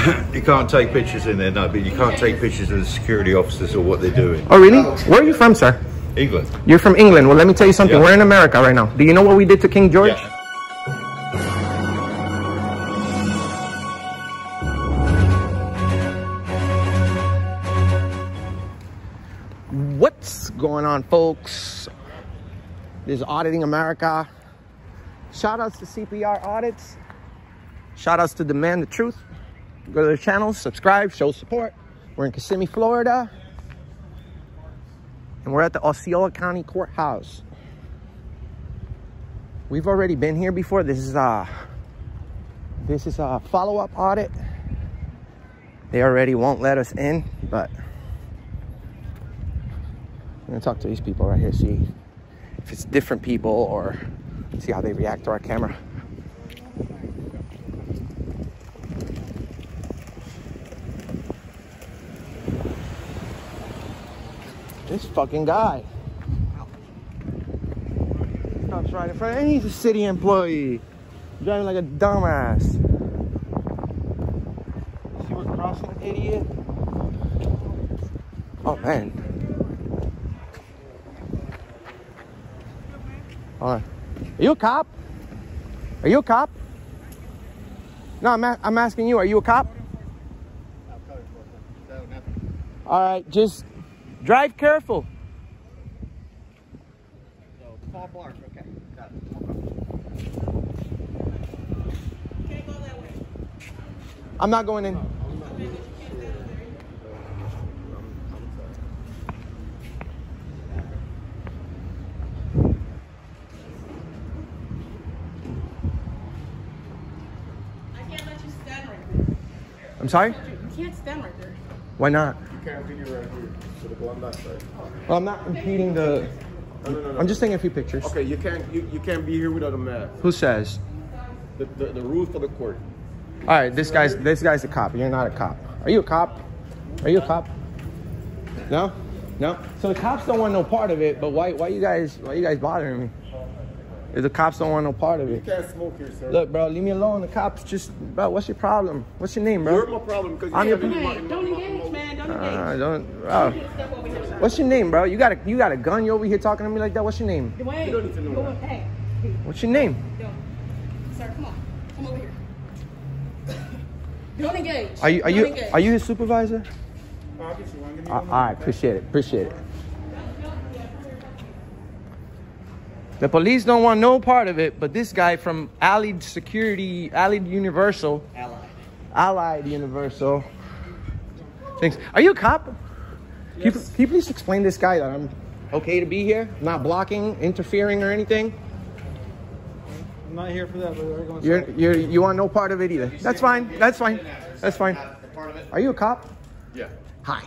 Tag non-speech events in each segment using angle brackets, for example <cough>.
<coughs> You can't take pictures in there, no, but you can't take pictures of the security officers or what they're doing. Oh, really? Where are you from, sir? England. You're from England. Well, let me tell you something. Yeah. We're in America right now. Do you know what we did to King George? Yeah. What's going on, folks? This is Auditing America. Shout outs to CPR Audits. Shout outs to Demand the Truth. Go to their channels, subscribe, show support. We're in Kissimmee, Florida. And we're at the Osceola County Courthouse. We've already been here before. This is a this is a follow-up audit. They already won't let us in, but I'm gonna talk to these people right here, see if it's different people or see how they react to our camera. This fucking guy. Stops right in front, and he's a city employee. Driving like a dumbass. See we're crossing, idiot? Oh man. Hold on. Are you a cop? Are you a cop? No, I'm, I'm asking you, are you a cop? All right, just drive careful. I'm not going in. I can't let you stand right there. I'm sorry? You can't stand right there. Why not? You can't video right here. So the go on that. Well, I'm not impeding the. No, no, no. I'm just taking a few pictures. Okay, you can't you, you can't be here without a mask. Who says? The, the, the rules for the court. All right, this guy's this guy's a cop. You're not a cop. Are you a cop? Are you a cop? No, no. So the cops don't want no part of it. But why why you guys why you guys bothering me? If the cops don't want no part of it. You can't smoke here, sir. Look, bro, leave me alone. The cops just bro. What's your problem? What's your name, bro? You're bro? my problem because I'm you your- have any don't engage, man. Don't engage. Uh, don't. You Oh. can step over here, sir. What's your name, bro? You got a you got a gun. You over here talking to me like that? What's your name? Dwayne, You don't need to know that. Hey, hey, What's your name? yo. Sir, come on. Come over here. <coughs> Don't engage. Are you are Don't you engage. are you his supervisor? Uh, all right, appreciate it. Appreciate it. The police don't want no part of it, but this guy from Allied Security, Allied Universal, Allied, Allied Universal. Thanks. Are you a cop? Can, you, can you please explain this guy that I'm okay to be here, not blocking, interfering, or anything? I'm not here for that, but we're going You're, you're, you want no part of it either. That's fine. That's fine. That's fine. Are you a cop? Yeah. Hi.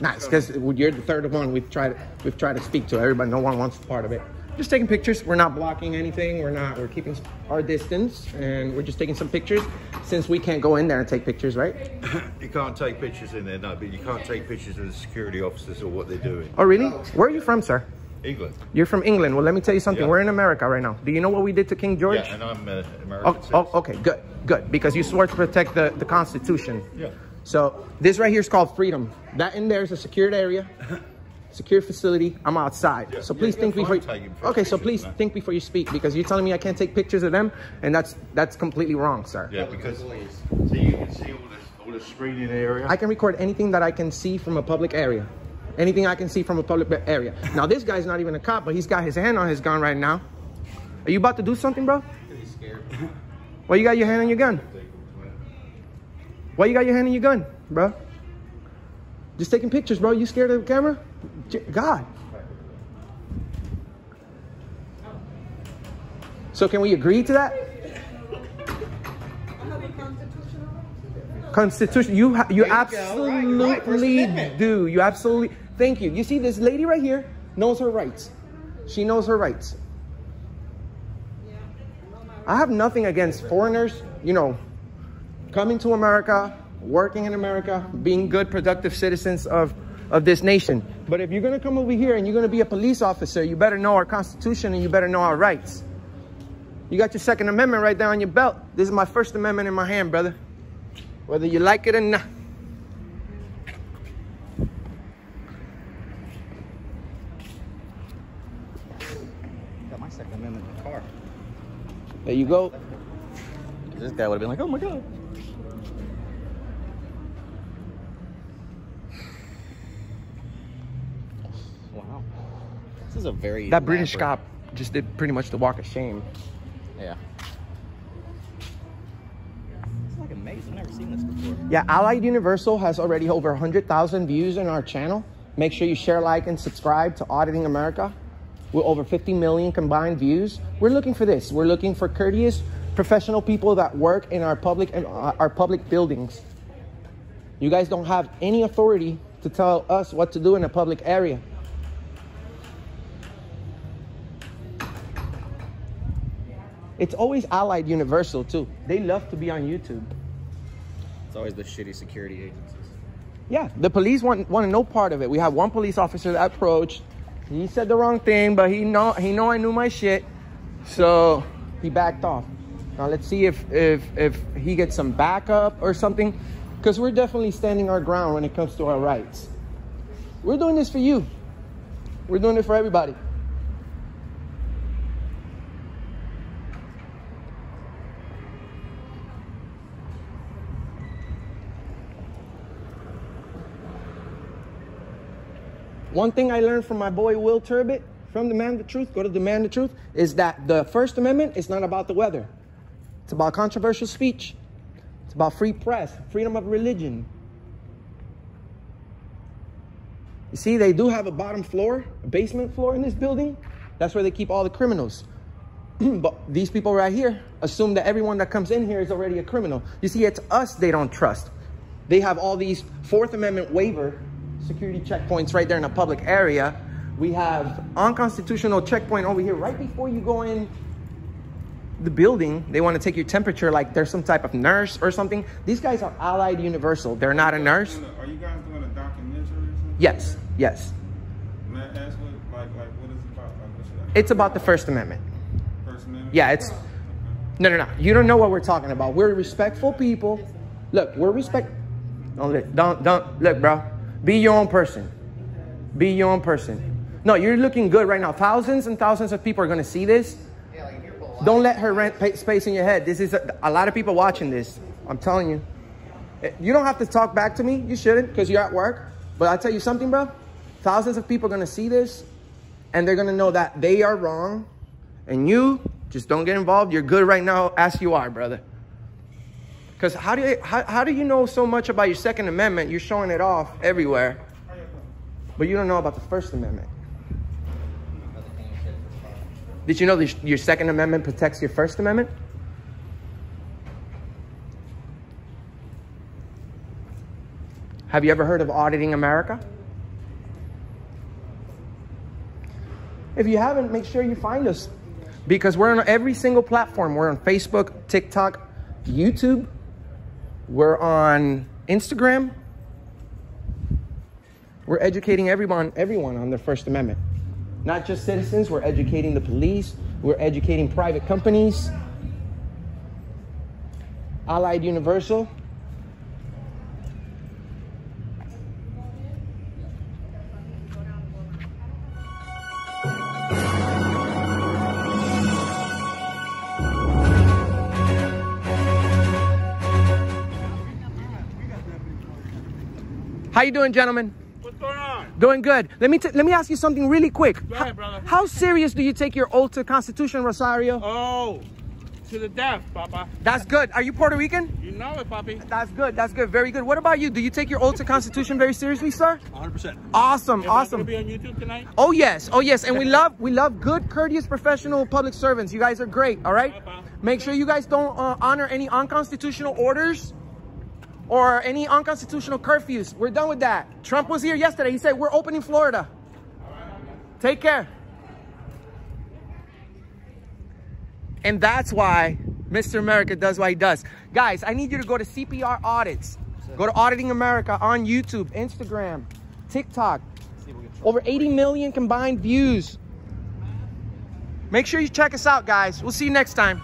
Nice, because you're the third one we've tried. We've tried to speak to. Everybody, no one wants part of it. Just taking pictures. We're not blocking anything. We're not. We're keeping our distance, and we're just taking some pictures. Since we can't go in there and take pictures, right? <laughs> You can't take pictures in there, no, but you can't take pictures of the security officers or what they're doing. Oh, really? Where are you from, sir? England. You're from England. Well, let me tell you something. Yeah. We're in America right now. Do you know what we did to King George? Yeah, and I'm uh, American. Oh, oh, okay, good, good. Because you swore to protect the, the Constitution. Yeah. So this right here is called freedom. That in there is a secured area, <laughs> secure facility. I'm outside. Yeah. So please Yeah, think before. You, taking okay, so please man. think before you speak because you're telling me I can't take pictures of them, and that's that's completely wrong, sir. Yeah, because so you can see all this, all the screening area. I can record anything that I can see from a public area. Anything I can see from a public area. Now this guy's not even a cop, but he's got his hand on his gun right now. Are you about to do something, bro? He's <laughs> scared. Why you got your hand on your gun? Why you got your hand on your gun, bro? Just taking pictures, bro. You scared of the camera? God. So can we agree to that? Constitution. You ha- you absolutely do. You absolutely. Thank you. You see this lady right here knows her rights. She knows her rights. I have nothing against foreigners, you know, coming to America, working in America, being good, productive citizens of, of this nation. But if you're going to come over here and you're going to be a police officer, you better know our Constitution and you better know our rights. You got your Second Amendment right there on your belt. This is my First Amendment in my hand, brother. Whether you like it or not. Got my Second Amendment in the car. There you go. This guy would have been like, oh my god. This is a very That British cop just did pretty much the walk of shame. Yeah. It's like amazing. I've never seen this before. Yeah, Allied Universal has already over 100,000 views in our channel. Make sure you share, like, and subscribe to Auditing America. We're over 50 million combined views. We're looking for this. We're looking for courteous, professional people that work in our public uh, our public buildings. You guys don't have any authority to tell us what to do in a public area. It's always Allied Universal too. They love to be on YouTube. It's always the shitty security agencies. Yeah, the police want want no part of it. We have one police officer that approached. He said the wrong thing, but he know he know I knew my shit, so he backed off. Now let's see if if if he gets some backup or something, because we're definitely standing our ground when it comes to our rights. We're doing this for you. We're doing it for everybody. One thing I learned from my boy Will Turbit from Demand the Truth, go to Demand the Truth, is that the First Amendment is not about the weather. It's about controversial speech. It's about free press, freedom of religion. You see, they do have a bottom floor, a basement floor in this building. That's where they keep all the criminals. <clears throat> but these people right here assume that everyone that comes in here is already a criminal. You see, it's us they don't trust. They have all these Fourth Amendment waiver security checkpoints right there in a public area. We have unconstitutional checkpoint over here right before you go in the building. They want to take your temperature like there's some type of nurse or something. These guys are Allied Universal. They're not a nurse. Are you guys doing a documentary or something? Yes, yes. May I ask what, like, like, what is it about? Like, what should It's about the First Amendment. First Amendment? Yeah, it's no, no, no. You don't know what we're talking about. We're respectful people. Look, we're respect. Don't look. Don't don't look, bro. Be your own person. Be your own person. No, you're looking good right now. Thousands and thousands of people are gonna see this. Don't let her rent space in your head. This is a, a lot of people watching this. I'm telling you. Eh, You don't have to talk back to me. You shouldn't because you're at work. But I'll tell you something, bro. Thousands of people are gonna see this, and they're gonna know that they are wrong, and you just don't get involved. You're good right now as you are, brother. Because how do you how, how do you know so much about your Second Amendment? You're showing it off everywhere, but you don't know about the First Amendment. Did you know that your Second Amendment protects your First Amendment? Have you ever heard of Auditing America? If you haven't, make sure you find us because we're on every single platform. We're on Facebook, TikTok, YouTube. We're on Instagram. We're educating everyone, everyone on the First Amendment. Not just citizens, we're educating the police, we're educating private companies. Allied Universal. How you doing, gentlemen? What's going on? Doing good. Let me t- let me ask you something really quick. Go ahead, brother. How serious do you take your oath to Constitution, Rosario? Oh, to the death, Papa. That's good. Are you Puerto Rican? You know it, Papi. That's good. That's good. Very good. What about you? Do you take your oath to Constitution very seriously, sir? 100%. Awesome. Am Awesome. gonna be on YouTube tonight? Oh yes. Oh yes. And we love we love good, courteous, professional public servants. You guys are great. All right. Make sure you guys don't uh, honor any unconstitutional orders or any unconstitutional curfews. We're done with that. Trump was here yesterday. He said we're opening Florida. Take care. And that's why Mr. America does what he does. Guys, I need you to go to CPR Audits. Go to Auditing America on YouTube, Instagram, TikTok. Over 80 million combined views. Make sure you check us out, guys. We'll see you next time.